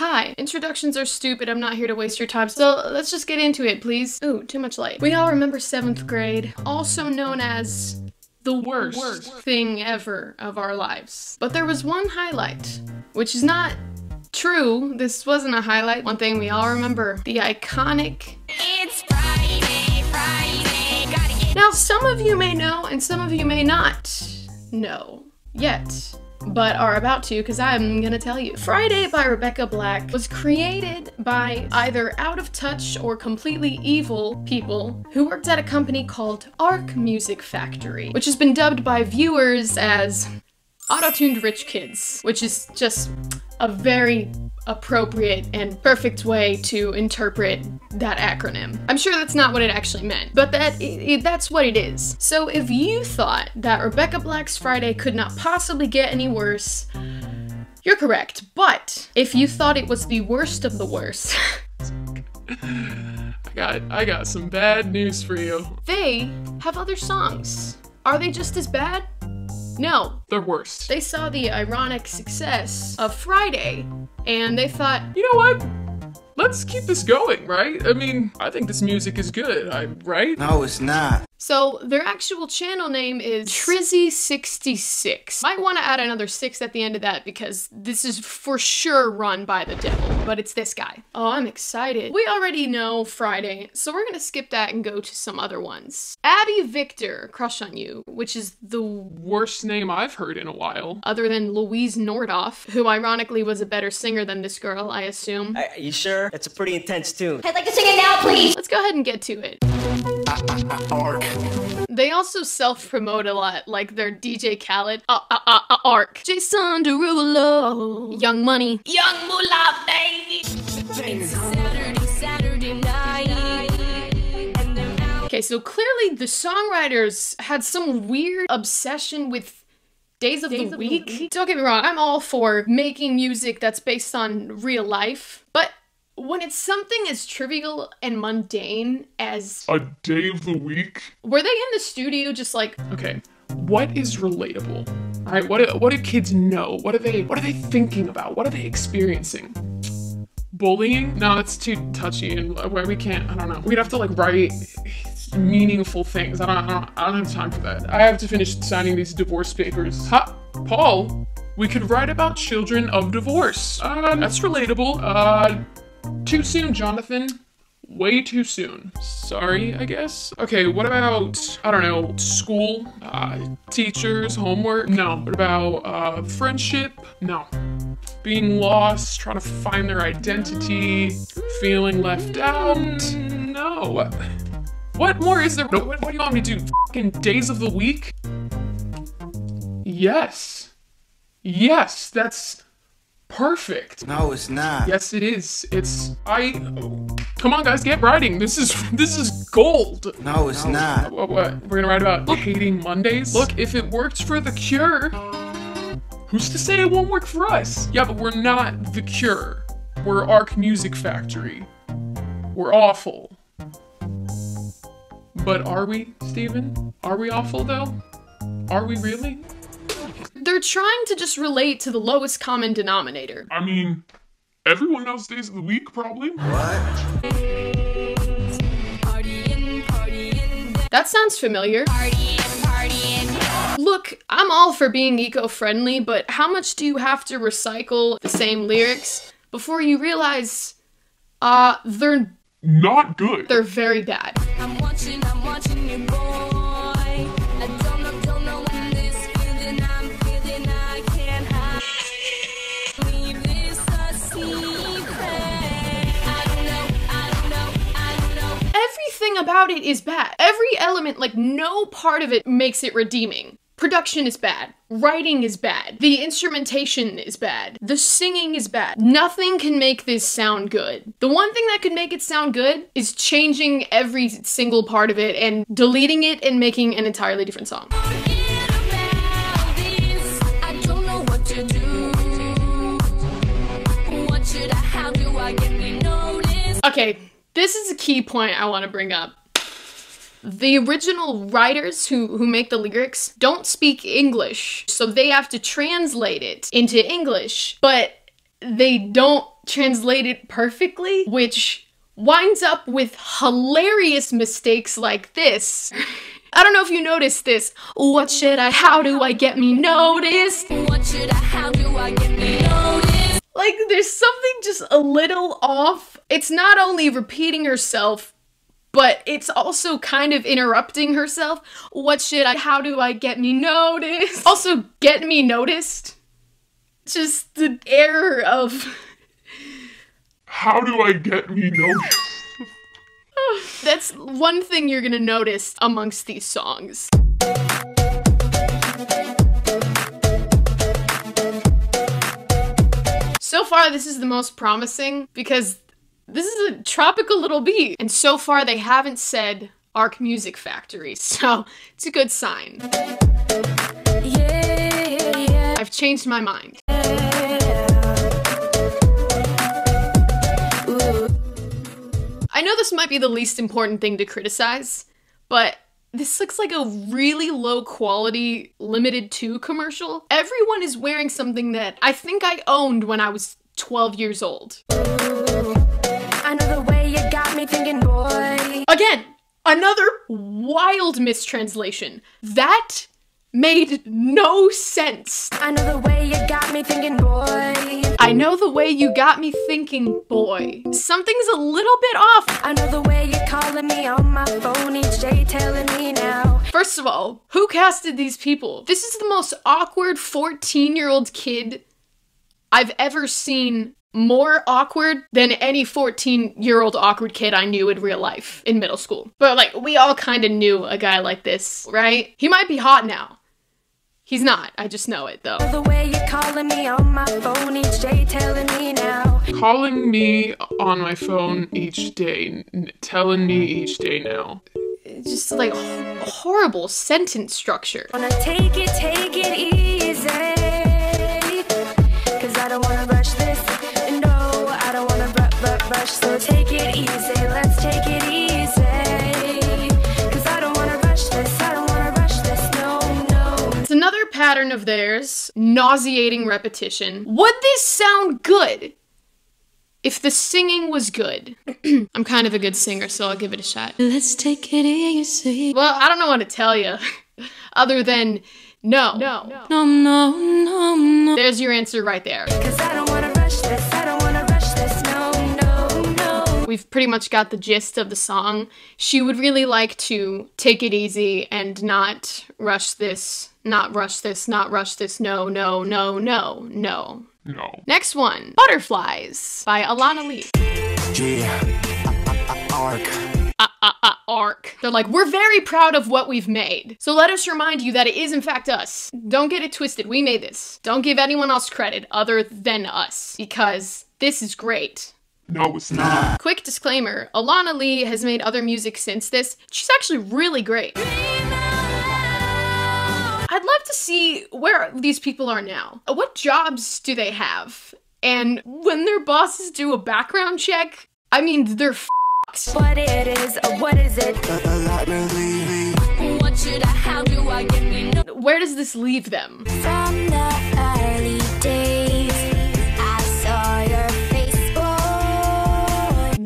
Hi, introductions are stupid. I'm not here to waste your time. So let's just get into it, please. Ooh, too much light. We all remember seventh grade, also known as the worst, Worst. thing ever of our lives. But there was one highlight, which is not true. This wasn't a highlight. One thing we all remember the iconic. It's Friday, Friday, gotta get Now, some of you may know, and some of you may not know yet. But are about to, because I'm gonna tell you. Friday by Rebecca Black was created by either out of touch or completely evil people who worked at a company called ARK Music Factory, which has been dubbed by viewers as auto-tuned rich kids, which is just a very appropriate and perfect way to interpret that acronym. I'm sure that's not what it actually meant, but that i i- that's what it is. So if you thought that Rebecca Black's Friday could not possibly get any worse, you're correct. But if you thought it was the worst of the worst, I got I got some bad news for you. they have other songs. Are they just as bad? No, They're worst. They saw the ironic success of Friday and they thought, You know what? Let's keep this going, right? I mean, I think this music is good, I right? No, it's not. So their actual channel name is Trizzy66. Might want to add another 6 at the end of that because this is for sure run by the devil, but it's this guy. Oh, I'm excited. We already know Friday, so we're gonna skip that and go to some other ones. Abby Victor, Crush on You, which is the Worst name I've heard in a while. other than Louise Nordoff, who ironically was a better singer than this girl, I assume. Are you sure? That's a pretty intense tune. I'd like to sing it now, please. Let's go ahead and get to it. They also self-promote a lot, like their DJ Khaled, uh, uh, uh, uh, ARK, Jason Derulo, Young Money. Young Moolah, baby. It's Saturday, Saturday night. And. Okay, so clearly the songwriters had some weird obsession with days of, the, week. Don't get me wrong, I'm all for making music that's based on real life, but when it's something as trivial and mundane as A day of the week? were they in the studio just like Okay. What is relatable? Alright, what do, what do kids know? What are they what are they thinking about? What are they experiencing? Bullying? No, that's too touchy and where we can't I don't know. We'd have to like write meaningful things. I don't, I don't I don't have time for that. I have to finish signing these divorce papers. Ha Paul, we could write about children of divorce. Uh, that's relatable. Uh too soon, Jonathan. Way too soon. Sorry, I guess. Okay, what about, I don't know, school? Uh, teachers, homework? No. What about, uh, friendship? No. Being lost, trying to find their identity, feeling left out? No. What more is there? What, what do you want me to do? Fucking days of the week? Yes. Yes, that's perfect. No, it's not. Yes, it is. It's I. Come on, guys, get writing. This is this is gold. No, it's not. What? what? We're gonna write about hating Mondays. Look, if it worked for the Cure, who's to say it won't work for us? Yeah, but we're not the Cure. We're ARK Music Factory. We're awful. But are we, Steven? Are we awful though? Are we really? They're trying to just relate to the lowest common denominator. I mean, everyone knows days of the week, probably. Partying, partying, That sounds familiar. partying, partying. Look, I'm all for being eco-friendly, but how much do you have to recycle the same lyrics before you realize uh they're Not good. they're very bad. I'm watching, I'm watching Everything about it is bad. Every element, like no part of it makes it redeeming. Production is bad. Writing is bad. The instrumentation is bad. The singing is bad. Nothing can make this sound good. The one thing that could make it sound good is changing every single part of it and deleting it and making an entirely different song. Okay, this is a key point I want to bring up. The original writers who, who make the lyrics don't speak English, so they have to translate it into English. But they don't translate it perfectly, which winds up with hilarious mistakes like this. I don't know if you noticed this. What should I, how do I get me noticed? What should I, how do I get me noticed? Like, there's something just a little off. It's not only repeating herself, but it's also kind of interrupting herself. What should I, how do I get me noticed? Also, get me noticed. Just the error of. How do I get me noticed? That's one thing you're gonna notice amongst these songs. Far, this is the most promising because this is a tropical little beat. And so far, they haven't said ARK Music Factory, so it's a good sign. Yeah, yeah, I've changed my mind. I know this might be the least important thing to criticize, but this looks like a really low quality Limited Too commercial. Everyone is wearing something that I think I owned when I was 12 years old. I know the way you got me thinking, boy. Again, another wild mistranslation. That made no sense. I know the way you got me thinking, boy. I know the way you got me thinking, boy. Something's a little bit off. I know the way you're calling me on my phone each day, telling me now. First of all, who casted these people? This is the most awkward 14 year old kid I've ever seen. More awkward than any 14 year old awkward kid I knew in real life in middle school. But like, we all kind of knew a guy like this, right? He might be hot now. He's not. I just know it though. The way you're calling me on my phone each day, telling me now. Calling me on my phone each day, n- telling me each day now. Just like h- horrible sentence structure. Wanna take it, take it easy. Rush. So take it easy, let's take it easy. Cause I don't wanna rush this, I don't wanna rush this. No, no. It's another pattern of theirs nauseating repetition. Would this sound good if the singing was good? I'm kind of a good singer, so I'll give it a shot. Let's take it easy. Well, I don't know what to tell you other than no. No. No, no, no, no. There's your answer right there. Cause I don't wanna rush this, I don't We've pretty much got the gist of the song. She would really like to take it easy and not rush this, not rush this, not rush this. No, no, no, no, no. No. Next one Butterflies by Alana Lee. Yeah. ARK. uh, uh, uh, arc. They're like, we're very proud of what we've made. So let us remind you that it is in fact us. Don't get it twisted. We made this. Don't give anyone else credit other than us because this is great. No, it's not. Quick disclaimer Alana Lee has made other music since this. She's actually really great. I'd love to see where these people are now. What jobs do they have? And when their bosses do a background check, I mean, they're f***ed. What it is, what is it? What should I, how do I get me? Where does this leave them?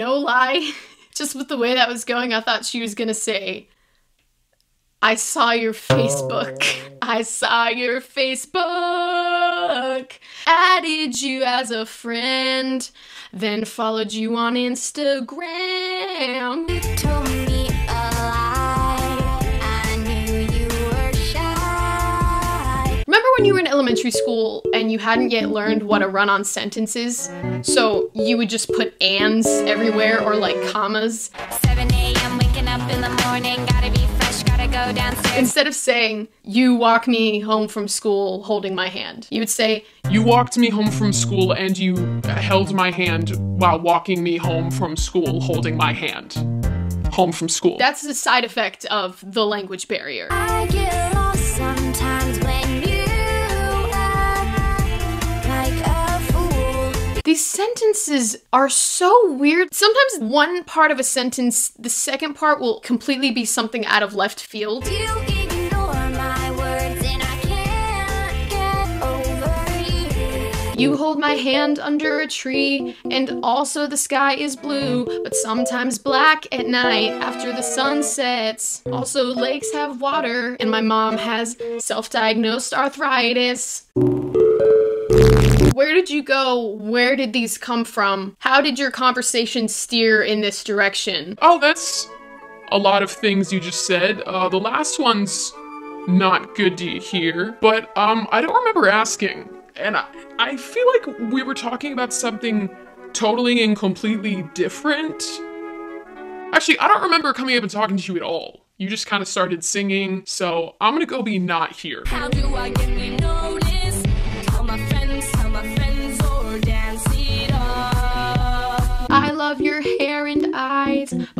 No lie. Just with the way that was going, I thought she was gonna say, I saw your Facebook. Oh. I saw your Facebook. Added you as a friend. Then followed you on Instagram. When you were in elementary school and you hadn't yet learned what a run on sentence is? So you would just put ands everywhere or like commas. 7 a.m. waking up in the morning, gotta be fresh, gotta go downstairs. Instead of saying, You walk me home from school holding my hand, you would say, You walked me home from school and you held my hand while walking me home from school, holding my hand. Home from school. That's the side effect of the language barrier. Sentences are so weird. Sometimes one part of a sentence, the second part will completely be something out of left field. You ignore my words and I can't get over you. You hold my hand under a tree, and also the sky is blue, but sometimes black at night after the sun sets. Also, lakes have water, and my mom has self diagnosed arthritis. Where did you go? Where did these come from? How did your conversation steer in this direction? Oh, that's a lot of things you just said. Uh, the last one's not good to hear, but um, I don't remember asking, and I, I feel like we were talking about something totally and completely different. Actually, I don't remember coming up and talking to you at all. You just kind of started singing, so I'm gonna go be not here.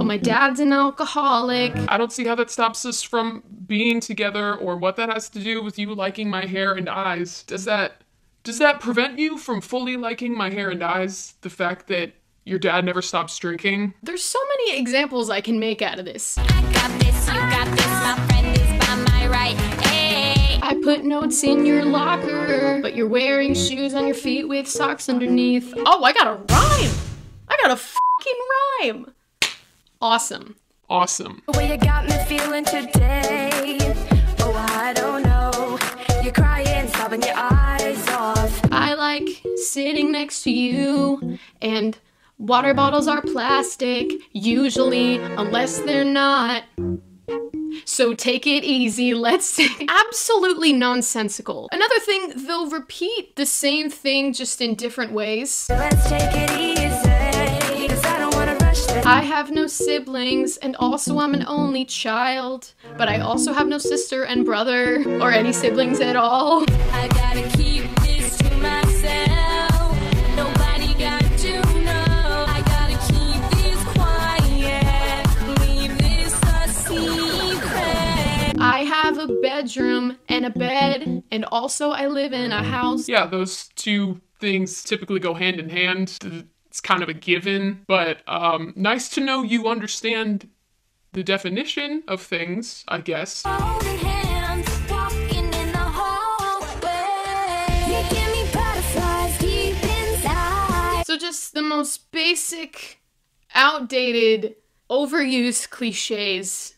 But my dad's an alcoholic. I don't see how that stops us from being together or what that has to do with you liking my hair and eyes. Does that does that prevent you from fully liking my hair and eyes? The fact that your dad never stops drinking? There's so many examples I can make out of this. I got this, you got this, my friend is by my right. Hey. I put notes in your locker, but you're wearing shoes on your feet with socks underneath. Oh, I got a rhyme! I got a fucking rhyme! Awesome. Awesome. The way you got me feeling today. Oh, I don't know. You're crying, sobbing your eyes off. I like sitting next to you, and water bottles are plastic, usually, unless they're not. So take it easy, let's sing. Absolutely nonsensical. Another thing, they'll repeat the same thing just in different ways. Let's take it easy. I have no siblings, and also I'm an only child. But I also have no sister and brother, or any siblings at all. I gotta keep this to myself. Nobody got to know. I gotta keep this quiet. Leave this a secret. I have a bedroom and a bed, and also I live in a house. Yeah, those two things typically go hand in hand. It's kind of a given, but um, nice to know you understand the definition of things, I guess. Hands, walking in the hallway. You give me butterflies deep inside. So, just the most basic, outdated, overused cliches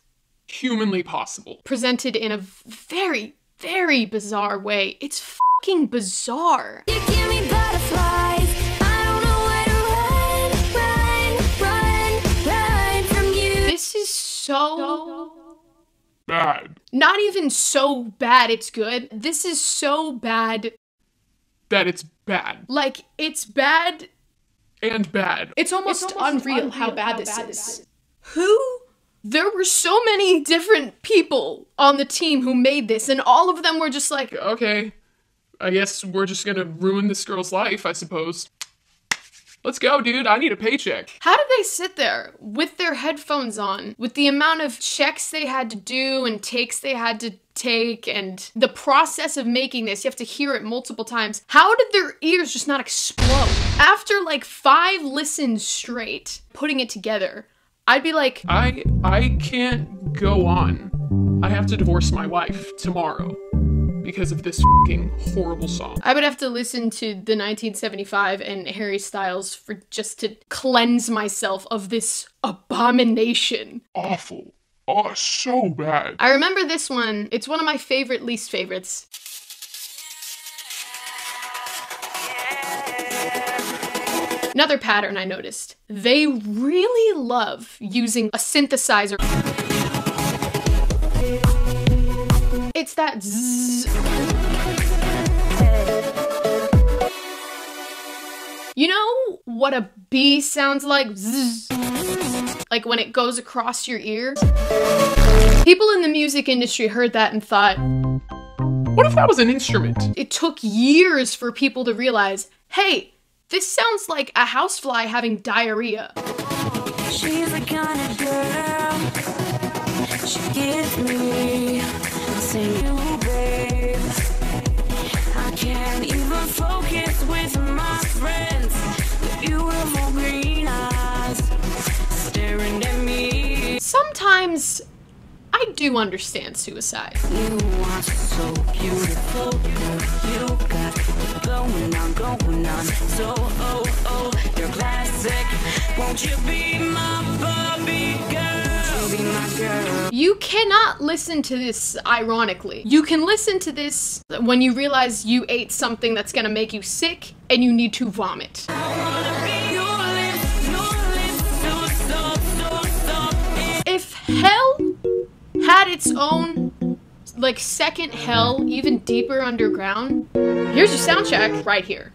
Humanly possible. presented in a very, very bizarre way. It's fucking bizarre. This is so. Bad. Not even so bad it's good. This is so bad. That it's bad. Like, it's bad. And bad. It's almost, unreal, how bad this is. Who? There were so many different people on the team who made this, and all of them were just like, Okay. I guess we're just gonna ruin this girl's life, I suppose. Let's go, dude. I need a paycheck. How did they sit there with their headphones on, with the amount of checks they had to do and takes they had to take, and the process of making this? You have to hear it multiple times. How did their ears just not explode? After like five listens straight, putting it together, I'd be like, I I can't go on. I have to divorce my wife tomorrow because of this fucking horrible song. I would have to listen to the 1975 and Harry Styles for just to cleanse myself of this abomination. Awful. Oh, so bad. I remember this one. It's one of my favorite least favorites. Another pattern I noticed. They really love using a synthesizer. It's that zzz. You know what a bee sounds like? Zzz. Like when it goes across your ear? People in the music industry heard that and thought, What if that was an instrument? it took years for people to realize, hey, this sounds like a housefly having diarrhea. She's the kind of girl. She gives me. I'll you, babe. I can't even focus with my friends. Beautiful green eyes staring at me. Sometimes I do understand suicide. You are so beautiful. You got going on, going on. So, oh, oh, you're classic. Won't you be my? Won't you cannot listen to this ironically. You can listen to this when you realize you ate something that's gonna make you sick and you need to vomit. If hell had its own like second hell even deeper underground, here's your sound check right here.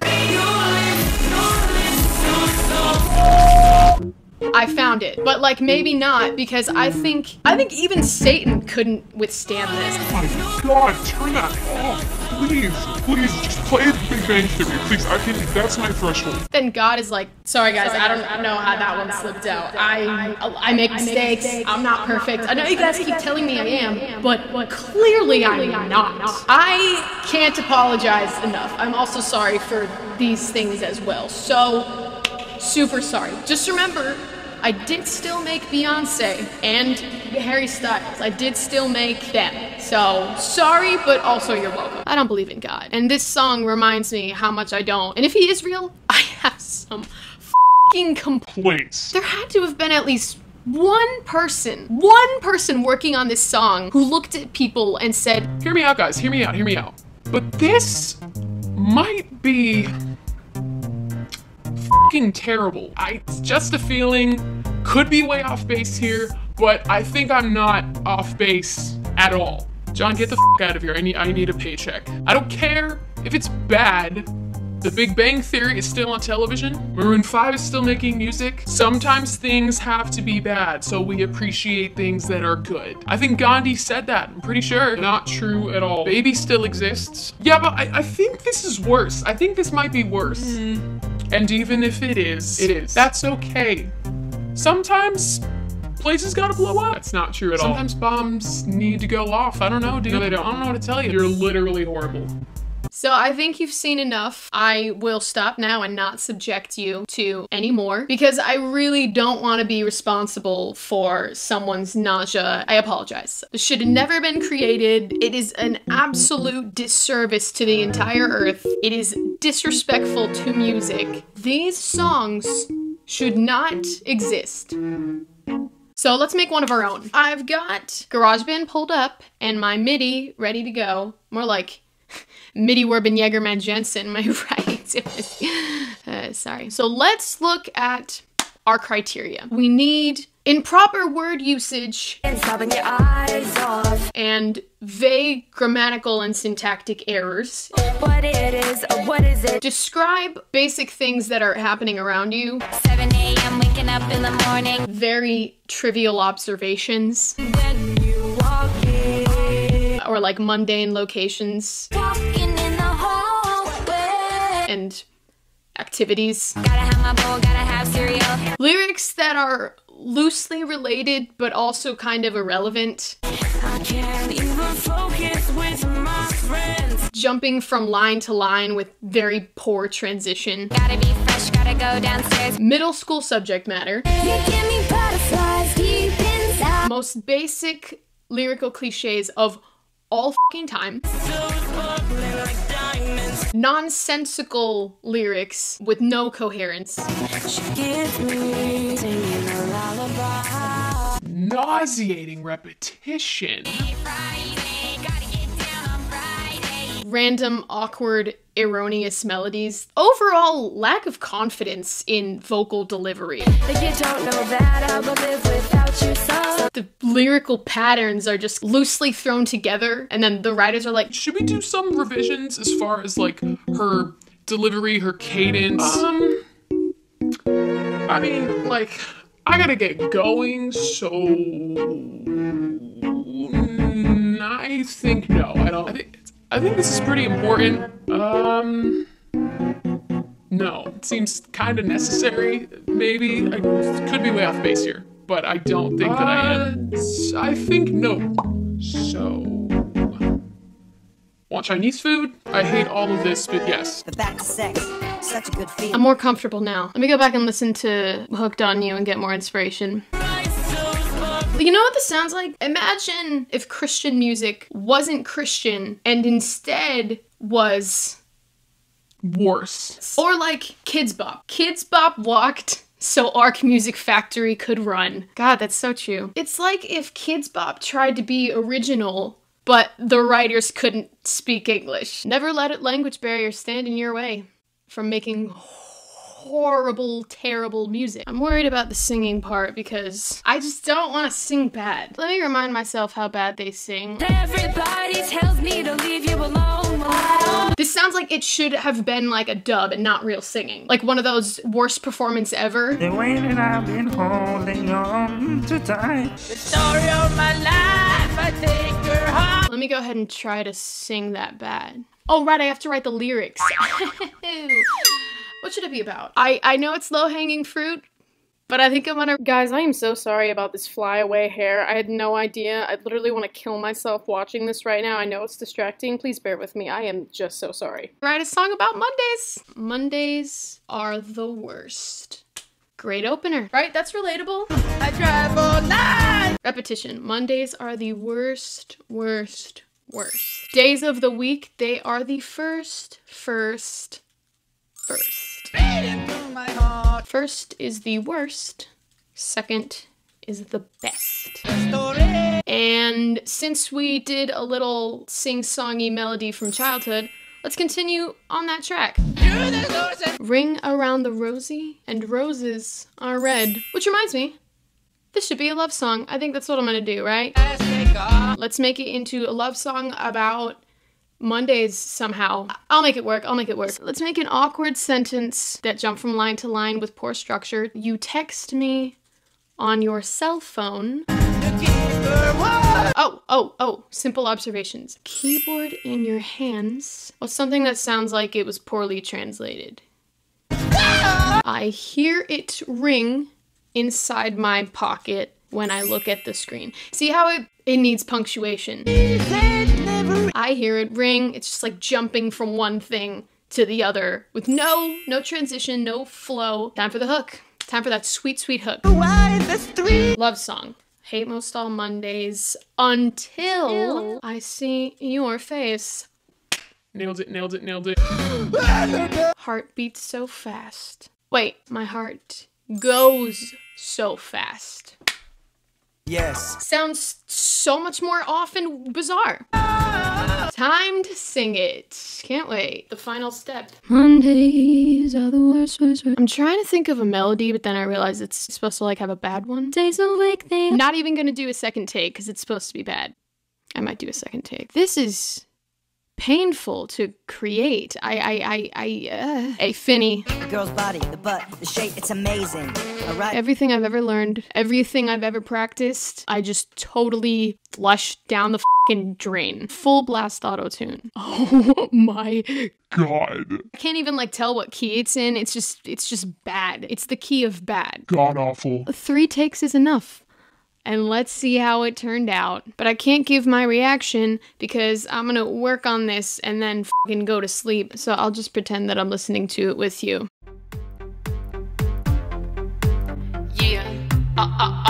I found it, but like maybe not because I think I think even Satan couldn't withstand this. Oh my God, turn that off. Please, please, just play the Big Bang Theory, please. I can. That's my threshold. Then God is like, sorry guys, I don't know how that one slipped out. I I make mistakes. I'm not perfect. I know you guys keep telling me I am, but clearly I'm not. I can't apologize enough. I'm also sorry for these things as well. So super sorry. Just remember, I did still make Beyonce and Harry Styles. I did still make them. So sorry, but also you're welcome. I don't believe in God. And this song reminds me how much I don't. And if he is real, I have some fucking complaints. There had to have been at least one person, one person working on this song who looked at people and said, Hear me out, guys. Hear me out. Hear me out. But this might be fucking terrible. I it's just a feeling. Could be way off base here, but I think I'm not off base at all. John, get the fuck out of here. I need I need a paycheck. I don't care if it's bad. The Big Bang Theory is still on television. Maroon 5 is still making music. Sometimes things have to be bad, so we appreciate things that are good. I think Gandhi said that. I'm pretty sure. Not true at all. Baby still exists. Yeah, but I, I think this is worse. I think this might be worse. Hmm. And even if it is, it is. That's okay. Sometimes places gotta blow up. That's not true at all. Sometimes bombs need to go off. I don't know, dude. No, they don't. I don't know what to tell you. You're literally horrible. So I think you've seen enough. I will stop now and not subject you to any more because I really don't want to be responsible for someone's nausea. I apologize. This should have never been created. It is an absolute disservice to the entire earth. It is disrespectful to music. These songs should not exist. So let's make one of our own. I've got GarageBand pulled up and my MIDI ready to go. More like MIDI Werben Jägerman Jensen, my right? It was- uh, sorry. So let's look at our criteria. We need improper word usage And your eyes off. and vague grammatical and syntactic errors. What it is, what is it? Describe basic things that are happening around you, 7 a.m. waking up in the morning. very trivial observations, Then you walk in. or like mundane locations and activities. Gotta have my bowl, gotta have cereal. Lyrics that are loosely related but also kind of irrelevant. I can't even focus with my friends. Jumping from line to line with very poor transition. Gotta be fresh, gotta go downstairs. Middle school subject matter. You give me butterflies deep inside. Most basic lyrical cliches of all fing time. Nonsensical lyrics with no coherence. She gives me singing a lullaby. Nauseating repetition. Random, awkward, erroneous melodies. Overall, lack of confidence in vocal delivery. You don't know that I live without you, so. The lyrical patterns are just loosely thrown together, and then the writers are like, Should we do some revisions as far as like her delivery, her cadence? Um, I mean, like, I gotta get going, so mm, I think no. I don't. I think I think this is pretty important. Um. No, it seems kind of necessary. Maybe I could be way off base here, but I don't think that I am. I think no. So, Want Chinese food? I hate all of this, but yes. The back to sex. Such a good feeling. I'm more comfortable now. Let me go back and listen to Hooked on You and get more inspiration. You know what this sounds like? Imagine if Christian music wasn't Christian and instead was Worse. or like Kidz Bop. Kidz Bop walked so ARK Music Factory could run. God, that's so true. It's like if Kidz Bop tried to be original, but the writers couldn't speak English. Never let language barriers stand in your way from making horrible, terrible music. I'm worried about the singing part because I just don't want to sing bad. Let me remind myself how bad they sing. Everybody tells me to leave you alone. This sounds like it should have been like a dub and not real singing. Like one of those worst performance ever. The way that I've been holding on too tight. Story of my life, I take your heart. Let me go ahead and try to sing that bad. Oh, right, I have to write the lyrics. what should it be about? I, I know it's low hanging fruit, but I think I'm gonna. Guys, I am so sorry about this flyaway hair. I had no idea. I literally want to kill myself watching this right now. I know it's distracting. Please bear with me. I am just so sorry. Write a song about Mondays. Mondays are the worst. Great opener, right? That's relatable. I drive all night. Repetition. Mondays are the worst, worst, worst. Days of the week, they are the first, first, first. My heart. First is the worst, second is the best. And since we did a little sing songy melody from childhood, let's continue on that track. You're the source and Ring around the rosy, and roses are red. Which reminds me, this should be a love song. I think that's what I'm gonna do, right? I take off. Let's make it into a love song about Mondays somehow. I'll make it work. I'll make it work. Let's make an awkward sentence that jump from line to line with poor structure. You text me on your cell phone. Oh, oh, oh, simple observations. Keyboard in your hands. Well, something that sounds like it was poorly translated. I hear it ring inside my pocket when I look at the screen. See how it, it needs punctuation. I hear it ring. It's just like jumping from one thing to the other with no no transition, no flow. Time for the hook. Time for that sweet sweet hook. Why the street? Love song. Hate most all Mondays until I see your face. Nailed it, nailed it, nailed it. Heart beats so fast. Wait, my heart goes so fast. Yes. Sounds so much more off and bizarre. Time to sing it. Can't wait. The final step. Mondays are the worst, worst, worst. I'm trying to think of a melody, but then I realize it's supposed to like have a bad one. Days awake, they. Not even gonna do a second take because it's supposed to be bad. I might do a second take. This is painful to create. I, I, I, I. Uh. Hey, Finny. The girl's body, the butt, the shape, it's amazing. Alright? Everything I've ever learned, everything I've ever practiced, I just totally flushed down the fucking drain. Full blast auto tune. Oh my God. I can't even like tell what key it's in. It's just it's just bad. It's the key of bad. God awful. Three takes is enough. And let's see how it turned out. But I can't give my reaction because I'm gonna work on this and then fucking go to sleep. So I'll just pretend that I'm listening to it with you. Yeah. Uh, uh,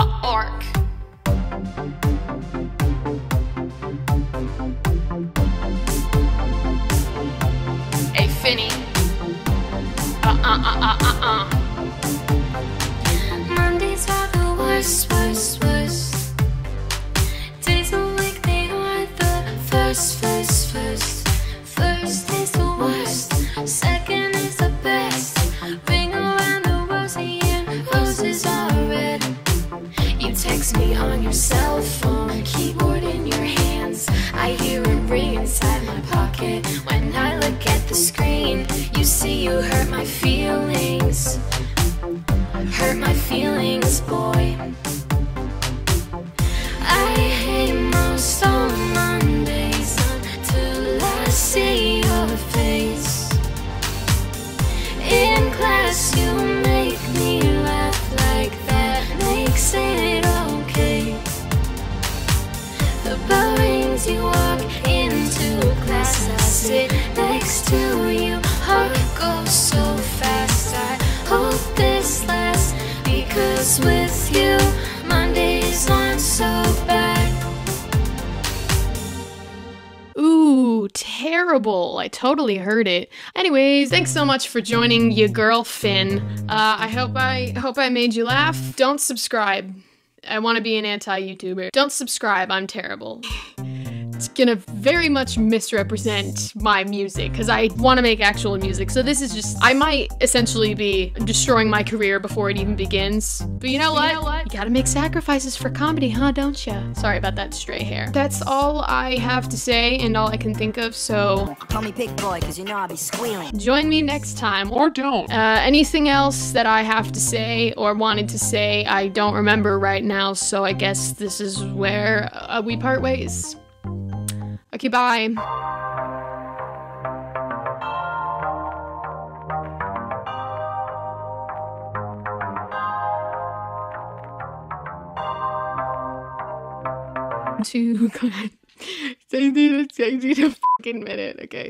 terrible. I totally heard it. Anyways, thanks so much for joining your girl Finn. Uh, I hope I hope I made you laugh. Don't subscribe. I want to be an anti-YouTuber. Don't subscribe. I'm terrible. It's gonna very much misrepresent my music because I want to make actual music. So this is just I might essentially be destroying my career before it even begins. But you know what? You, gotta make sacrifices for comedy, huh? Don't ya? Sorry about that stray hair. That's all I have to say and all I can think of. So Call me Big Boy, cause you know I'll be squealing. join me next time. Or don't. Uh, anything else that I have to say or wanted to say, I don't remember right now, so I guess this is where uh, we part ways. Okay, bye. To change it a fucking minute, okay.